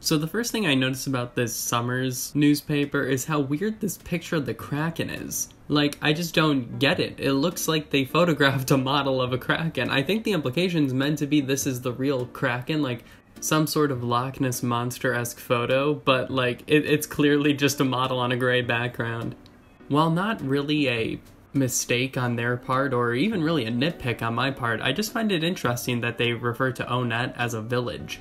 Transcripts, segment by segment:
So the first thing I notice about this summer's newspaper is how weird this picture of the Kraken is. Like, I just don't get it. It looks like they photographed a model of a Kraken. I think the implication's meant to be this is the real Kraken, like some sort of Loch Ness monster-esque photo, but like, it, it's clearly just a model on a gray background. While not really a mistake on their part, or even really a nitpick on my part, I just find it interesting that they refer to Onett as a village.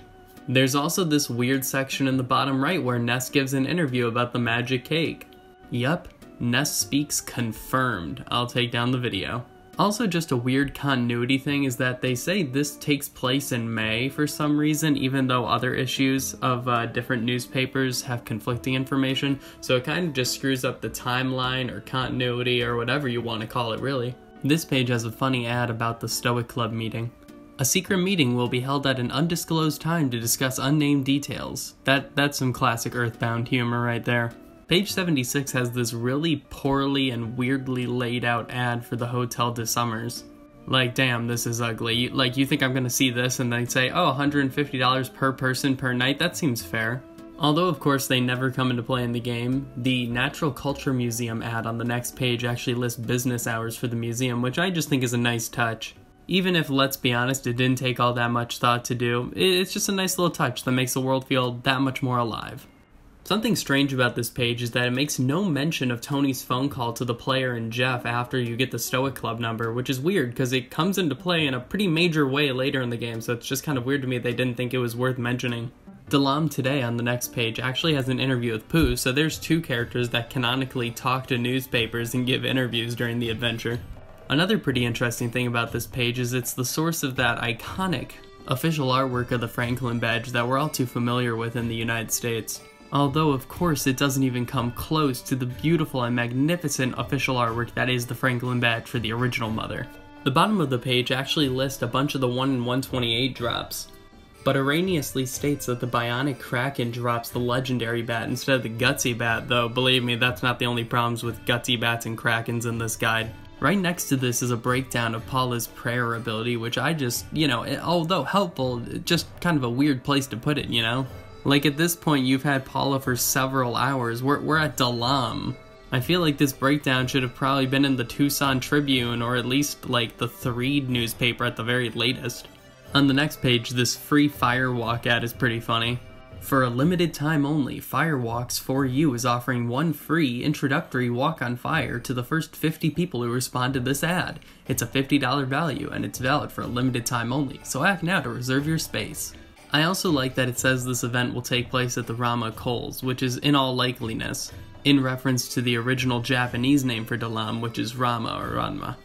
There's also this weird section in the bottom right where Ness gives an interview about the magic cake. Yup, Ness speaks confirmed. I'll take down the video. Also, just a weird continuity thing is that they say this takes place in May for some reason, even though other issues of uh, different newspapers have conflicting information, so it kind of just screws up the timeline or continuity or whatever you want to call it, really. This page has a funny ad about the Stoic Club meeting. A secret meeting will be held at an undisclosed time to discuss unnamed details. That that's some classic Earthbound humor right there. Page 76 has this really poorly and weirdly laid out ad for the Hotel de Summers. Like, damn, this is ugly. Like, you think I'm gonna see this and then say, oh, $150 per person per night? That seems fair. Although, of course, they never come into play in the game, the Natural Culture Museum ad on the next page actually lists business hours for the museum, which I just think is a nice touch even if, let's be honest, it didn't take all that much thought to do, it's just a nice little touch that makes the world feel that much more alive. Something strange about this page is that it makes no mention of Tony's phone call to the player and Jeff after you get the Stoic Club number, which is weird because it comes into play in a pretty major way later in the game, so it's just kind of weird to me they didn't think it was worth mentioning. Dalaam today on the next page actually has an interview with Pooh, so there's two characters that canonically talk to newspapers and give interviews during the adventure. Another pretty interesting thing about this page is it's the source of that iconic official artwork of the Franklin badge that we're all too familiar with in the United States. Although, of course, it doesn't even come close to the beautiful and magnificent official artwork that is the Franklin badge for the original Mother. The bottom of the page actually lists a bunch of the 1 in 128 drops, but erroneously states that the Bionic Kraken drops the legendary bat instead of the Gutsy bat, though believe me, that's not the only problems with Gutsy bats and Krakens in this guide. Right next to this is a breakdown of Paula's prayer ability, which I just, you know, although helpful, just kind of a weird place to put it, you know? Like at this point, you've had Paula for several hours. We're, we're at Dalaam. I feel like this breakdown should have probably been in the Twoson Tribune or at least like the Threed newspaper at the very latest. On the next page, this free firewalk ad is pretty funny. For a limited time only, Firewalks for You is offering one free introductory walk on fire to the first 50 people who respond to this ad. It's a $50 value and it's valid for a limited time only, so act now to reserve your space. I also like that it says this event will take place at the Rama Coles, which is in all likeliness, in reference to the original Japanese name for Dalaam, which is Rama or Ranma.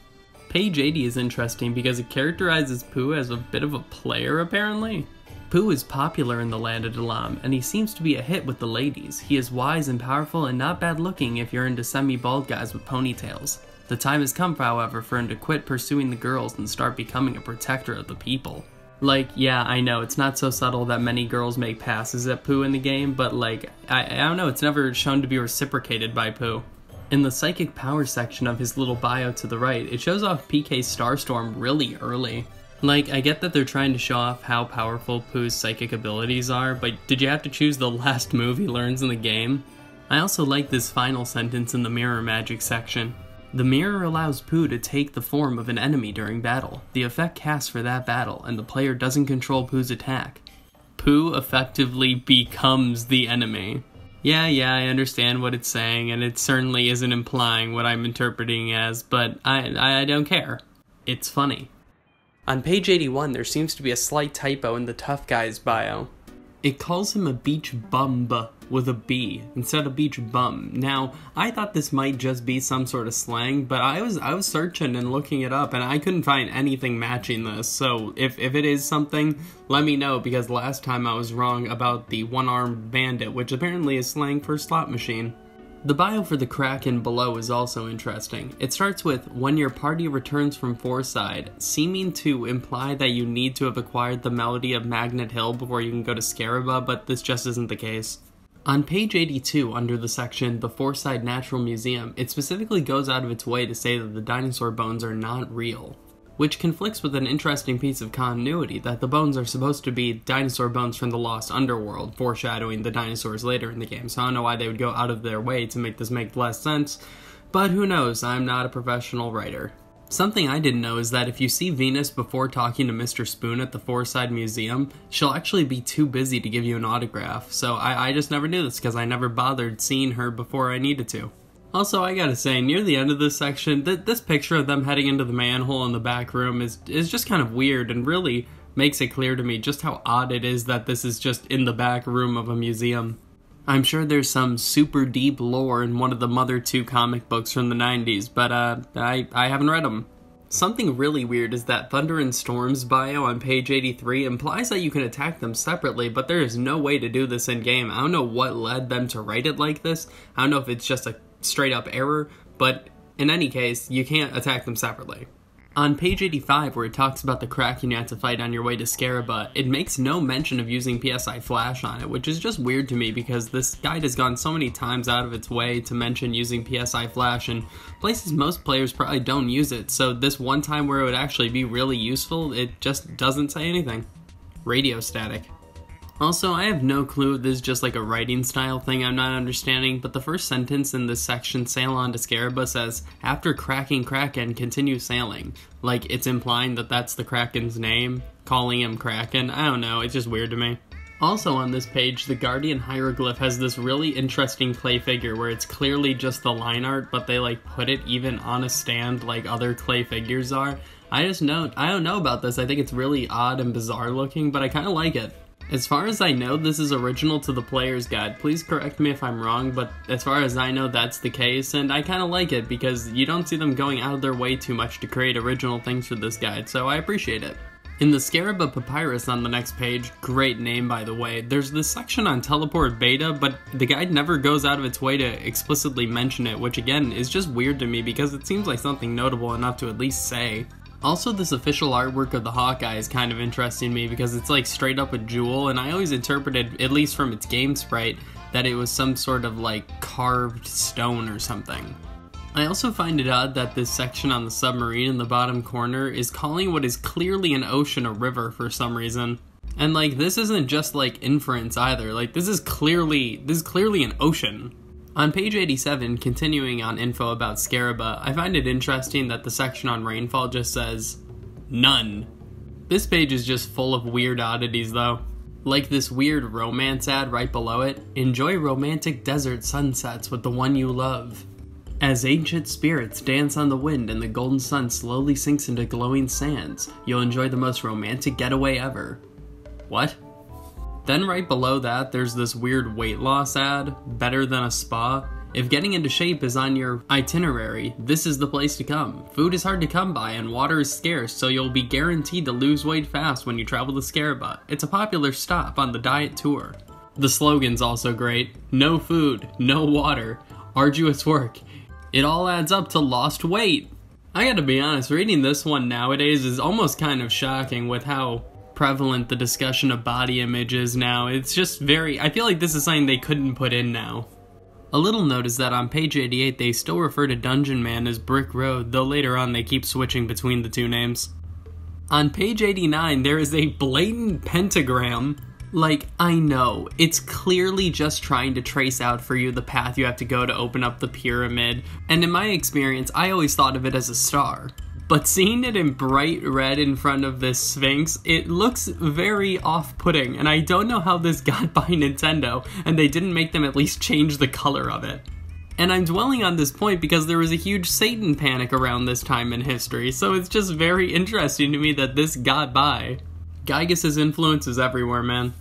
Page 80 is interesting because it characterizes Pooh as a bit of a player apparently. Pooh is popular in the land of Dalaam, and he seems to be a hit with the ladies. He is wise and powerful and not bad looking if you're into semi-bald guys with ponytails. The time has come, however, for him to quit pursuing the girls and start becoming a protector of the people. Like, yeah, I know, it's not so subtle that many girls make passes at Pooh in the game, but like, I, I don't know, it's never shown to be reciprocated by Pooh. In the psychic power section of his little bio to the right, it shows off PK Starstorm really early. Like, I get that they're trying to show off how powerful Pooh's psychic abilities are, but did you have to choose the last move he learns in the game? I also like this final sentence in the mirror magic section. The mirror allows Pooh to take the form of an enemy during battle. The effect casts for that battle, and the player doesn't control Pooh's attack. Pooh effectively becomes the enemy. Yeah, yeah, I understand what it's saying, and it certainly isn't implying what I'm interpreting as, but I, I don't care. It's funny. On page 81, there seems to be a slight typo in the tough guy's bio. It calls him a beach bum with a B instead of beach bum. Now, I thought this might just be some sort of slang, but I was I was searching and looking it up and I couldn't find anything matching this. So, if if it is something, let me know because last time I was wrong about the one-armed bandit, which apparently is slang for slot machine. The bio for the Kraken below is also interesting. It starts with, when your party returns from Fourside, seeming to imply that you need to have acquired the melody of Magnet Hill before you can go to Scaraba, but this just isn't the case. On page 82, under the section The Fourside Natural Museum, it specifically goes out of its way to say that the dinosaur bones are not real. Which conflicts with an interesting piece of continuity that the bones are supposed to be dinosaur bones from the Lost Underworld, foreshadowing the dinosaurs later in the game. So I don't know why they would go out of their way to make this make less sense, but who knows? I'm not a professional writer. Something I didn't know is that if you see Venus before talking to Mr. Spoon at the Fourside Museum, she'll actually be too busy to give you an autograph. So I, I just never knew this because I never bothered seeing her before I needed to. Also, I gotta say, near the end of this section, th- this picture of them heading into the manhole in the back room is is just kind of weird and really makes it clear to me just how odd it is that this is just in the back room of a museum. I'm sure there's some super deep lore in one of the Mother 2 comic books from the 90s, but uh, I, I haven't read them. Something really weird is that Thunder and Storm's bio on page 83 implies that you can attack them separately, but there is no way to do this in game. I don't know what led them to write it like this. I don't know if it's just a straight up error, but in any case, you can't attack them separately. On page 85, where it talks about the Kraken you have to fight on your way to Scaraba, it makes no mention of using PSI Flash on it, which is just weird to me because this guide has gone so many times out of its way to mention using PSI Flash, and places most players probably don't use it, so this one time where it would actually be really useful, it just doesn't say anything. Radio static. Also, I have no clue if this is just like a writing style thing I'm not understanding, but the first sentence in this section, Sail on to Scaraba, says, After cracking Kraken, continue sailing. Like, it's implying that that's the Kraken's name, calling him Kraken. I don't know, it's just weird to me. Also on this page, the Guardian hieroglyph has this really interesting clay figure where it's clearly just the line art, but they like put it even on a stand like other clay figures are. I just know I don't know about this. I think it's really odd and bizarre looking, but I kind of like it. As far as I know, this is original to the player's guide. Please correct me if I'm wrong, but as far as I know, that's the case, and I kind of like it because you don't see them going out of their way too much to create original things for this guide, so I appreciate it. In the Scarab of Papyrus on the next page, great name by the way, there's this section on Teleport Beta, but the guide never goes out of its way to explicitly mention it, which again is just weird to me because it seems like something notable enough to at least say. Also, this official artwork of the Hawkeye is kind of interesting to me because it's like straight up a jewel, and I always interpreted, at least from its game sprite, that it was some sort of like carved stone or something. I also find it odd that this section on the submarine in the bottom corner is calling what is clearly an ocean a river for some reason. And like this isn't just like inference either. Like this is clearly this is clearly an ocean. On page 87, continuing on info about Scaraba, I find it interesting that the section on rainfall just says, None. This page is just full of weird oddities though. Like this weird romance ad right below it enjoy romantic desert sunsets with the one you love. As ancient spirits dance on the wind and the golden sun slowly sinks into glowing sands, you'll enjoy the most romantic getaway ever. What? Then right below that, there's this weird weight loss ad, better than a spa. If getting into shape is on your itinerary, this is the place to come. Food is hard to come by and water is scarce, so you'll be guaranteed to lose weight fast when you travel to Scaraba. It's a popular stop on the diet tour. The slogan's also great. No food, no water, arduous work. It all adds up to lost weight. I gotta be honest, reading this one nowadays is almost kind of shocking with how prevalent the discussion of body image is now. It's just very. I feel like this is something they couldn't put in now. A little note is that on page 88 they still refer to Dungeon Man as Brick Road, though later on they keep switching between the two names. On page 89 there is a blatant pentagram. Like, I know, it's clearly just trying to trace out for you the path you have to go to open up the pyramid, and in my experience, I always thought of it as a star. But seeing it in bright red in front of this Sphinx, it looks very off putting, and I don't know how this got by Nintendo, and they didn't make them at least change the color of it. And I'm dwelling on this point because there was a huge Satan panic around this time in history, so it's just very interesting to me that this got by. Giygas's influence is everywhere, man.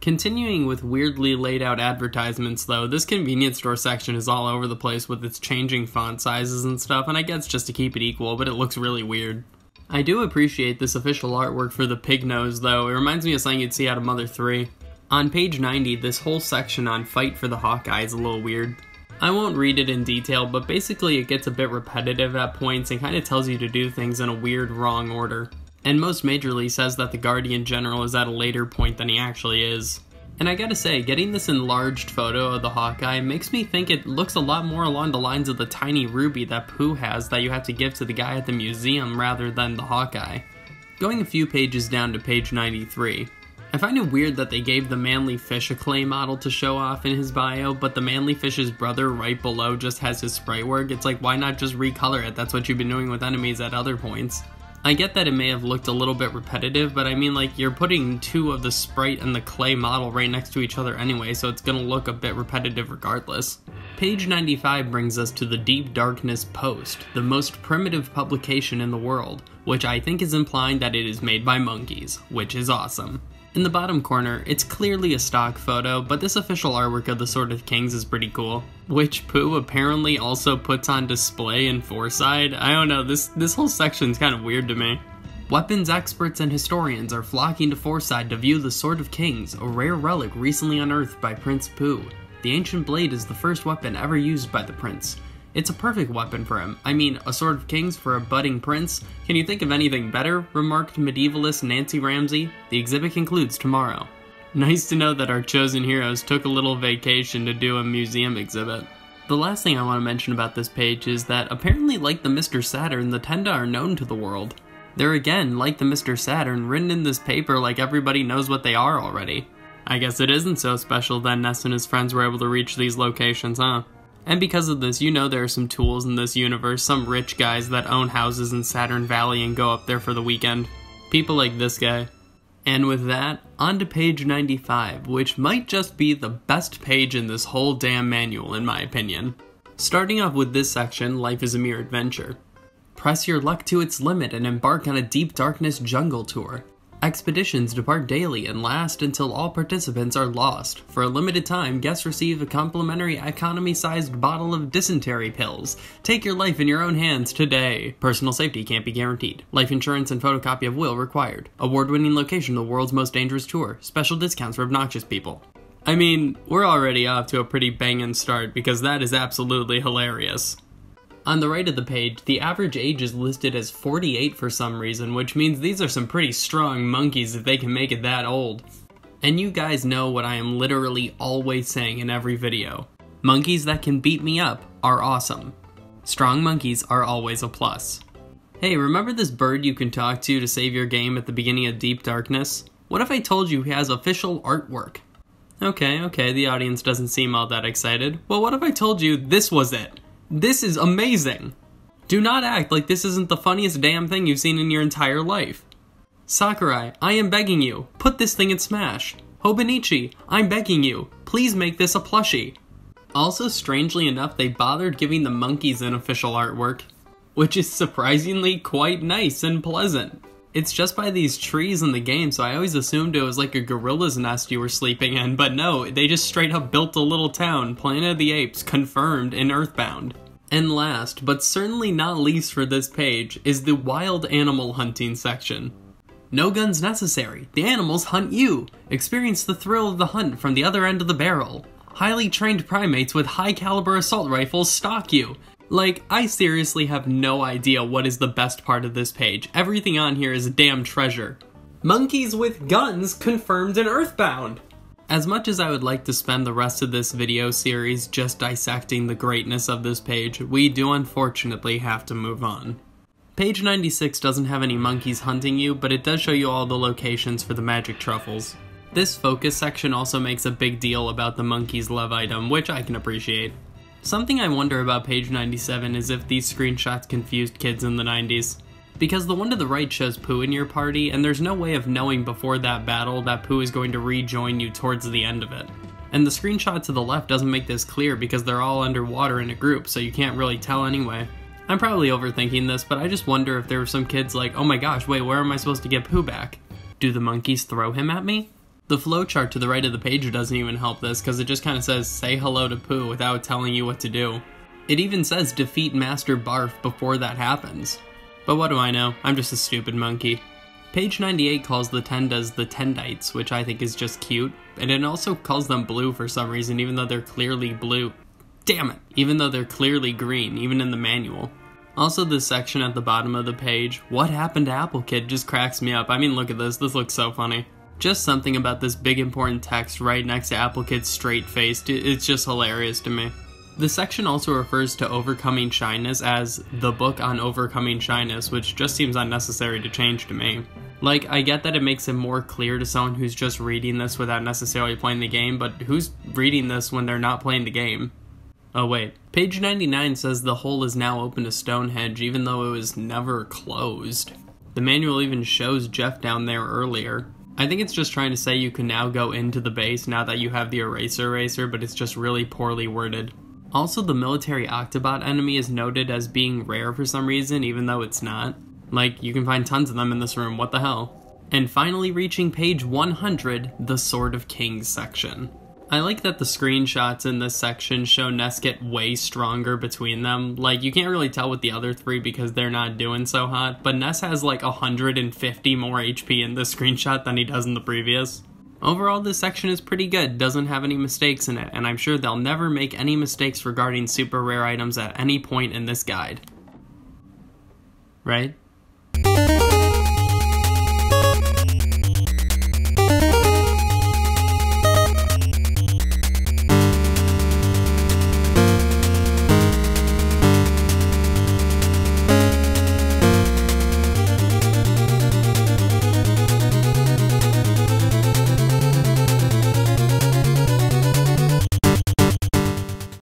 Continuing with weirdly laid out advertisements, though, this convenience store section is all over the place with its changing font sizes and stuff, and I guess just to keep it equal, but it looks really weird. I do appreciate this official artwork for the pig nose, though. It reminds me of something you'd see out of Mother 3. On page 90, this whole section on Fight for the Hawkeye is a little weird. I won't read it in detail, but basically it gets a bit repetitive at points and kind of tells you to do things in a weird, wrong order and most majorly says that the Guardian General is at a later point than he actually is. And I gotta say, getting this enlarged photo of the Hawkeye makes me think it looks a lot more along the lines of the tiny ruby that Pooh has that you have to give to the guy at the museum rather than the Hawkeye. Going a few pages down to page 93. I find it weird that they gave the Manly Fish a clay model to show off in his bio, but the Manly Fish's brother right below just has his sprite work. It's like, why not just recolor it? That's what you've been doing with enemies at other points. I get that it may have looked a little bit repetitive, but I mean, like, you're putting two of the sprite and the clay model right next to each other anyway, so it's gonna look a bit repetitive regardless. Page 95 brings us to the Deep Darkness Post, the most primitive publication in the world, which I think is implying that it is made by monkeys, which is awesome. In the bottom corner, it's clearly a stock photo, but this official artwork of the Sword of Kings is pretty cool. Which Pooh apparently also puts on display in Fourside. I don't know, this, this whole section's kind of weird to me. Weapons experts and historians are flocking to Fourside to view the Sword of Kings, a rare relic recently unearthed by Prince Pooh. The ancient blade is the first weapon ever used by the prince, it's a perfect weapon for him. I mean, a Sword of Kings for a budding prince? Can you think of anything better? remarked medievalist Nancy Ramsey. The exhibit concludes tomorrow. Nice to know that our chosen heroes took a little vacation to do a museum exhibit. The last thing I want to mention about this page is that apparently, like the Mr. Saturn, the Tenda are known to the world. They're again, like the Mr. Saturn, written in this paper like everybody knows what they are already. I guess it isn't so special that Ness and his friends were able to reach these locations, huh? And because of this, you know there are some tools in this universe, some rich guys that own houses in Saturn Valley and go up there for the weekend. People like this guy. And with that, on to page 95, which might just be the best page in this whole damn manual, in my opinion. Starting off with this section, Life is a Mere Adventure. Press your luck to its limit and embark on a deep darkness jungle tour. Expeditions depart daily and last until all participants are lost. For a limited time, guests receive a complimentary economy sized bottle of dysentery pills. Take your life in your own hands today. Personal safety can't be guaranteed. Life insurance and photocopy of will required. Award winning location, the world's most dangerous tour. Special discounts for obnoxious people. I mean, we're already off to a pretty bangin' start because that is absolutely hilarious. On the right of the page, the average age is listed as 48 for some reason, which means these are some pretty strong monkeys if they can make it that old. And you guys know what I am literally always saying in every video. Monkeys that can beat me up are awesome. Strong monkeys are always a plus. Hey, remember this bird you can talk to to save your game at the beginning of Deep Darkness? What if I told you he has official artwork? Okay, okay, the audience doesn't seem all that excited. Well, what if I told you this was it? This is amazing! Do not act like this isn't the funniest damn thing you've seen in your entire life. Sakurai, I am begging you, put this thing in Smash. Hobonichi, I'm begging you, please make this a plushie. Also, strangely enough, they bothered giving the monkeys an official artwork, which is surprisingly quite nice and pleasant. It's just by these trees in the game, so I always assumed it was like a gorilla's nest you were sleeping in, but no, they just straight up built a little town, Planet of the Apes, confirmed in Earthbound. And last, but certainly not least for this page, is the wild animal hunting section. No guns necessary, the animals hunt you! Experience the thrill of the hunt from the other end of the barrel. Highly trained primates with high caliber assault rifles stalk you. Like, I seriously have no idea what is the best part of this page. Everything on here is a damn treasure. Monkeys with guns confirmed in Earthbound! As much as I would like to spend the rest of this video series just dissecting the greatness of this page, we do unfortunately have to move on. Page 96 doesn't have any monkeys hunting you, but it does show you all the locations for the magic truffles. This focus section also makes a big deal about the monkey's love item, which I can appreciate. Something I wonder about page 97 is if these screenshots confused kids in the 90s because the one to the right shows Pooh in your party, and there's no way of knowing before that battle that Pooh is going to rejoin you towards the end of it. And the screenshot to the left doesn't make this clear because they're all underwater in a group, so you can't really tell anyway. I'm probably overthinking this, but I just wonder if there were some kids like, oh my gosh, wait, where am I supposed to get Pooh back? Do the monkeys throw him at me? The flowchart to the right of the page doesn't even help this because it just kind of says say hello to Pooh without telling you what to do. It even says defeat Master Barf before that happens. But what do I know? I'm just a stupid monkey. Page 98 calls the Tendas the Tendites, which I think is just cute, and it also calls them blue for some reason, even though they're clearly blue. Damn it! Even though they're clearly green, even in the manual. Also, this section at the bottom of the page, What Happened to Apple Kid, just cracks me up. I mean, look at this, this looks so funny. Just something about this big important text right next to Applekid's straight face, it's just hilarious to me. The section also refers to overcoming shyness as the book on overcoming shyness, which just seems unnecessary to change to me. Like, I get that it makes it more clear to someone who's just reading this without necessarily playing the game, but who's reading this when they're not playing the game? Oh, wait. Page 99 says the hole is now open to Stonehenge, even though it was never closed. The manual even shows Jeff down there earlier. I think it's just trying to say you can now go into the base now that you have the eraser eraser, but it's just really poorly worded. Also, the military Octobot enemy is noted as being rare for some reason, even though it's not. Like, you can find tons of them in this room, what the hell? And finally reaching page 100, the Sword of Kings section. I like that the screenshots in this section show Ness get way stronger between them. Like, you can't really tell with the other three because they're not doing so hot, but Ness has like 150 more HP in this screenshot than he does in the previous. Overall, this section is pretty good, doesn't have any mistakes in it, and I'm sure they'll never make any mistakes regarding super rare items at any point in this guide. Right?